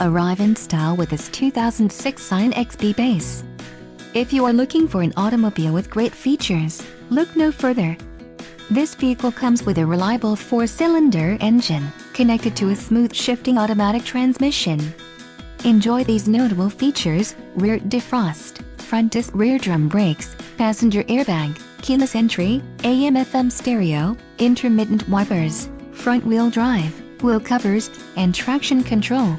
arrive in style with this 2006 Scion XB base. If you are looking for an automobile with great features, look no further. This vehicle comes with a reliable four-cylinder engine, connected to a smooth shifting automatic transmission. Enjoy these notable features, rear defrost, front disc rear drum brakes, passenger airbag, keyless entry, AM FM stereo, intermittent wipers, front wheel drive, wheel covers, and traction control.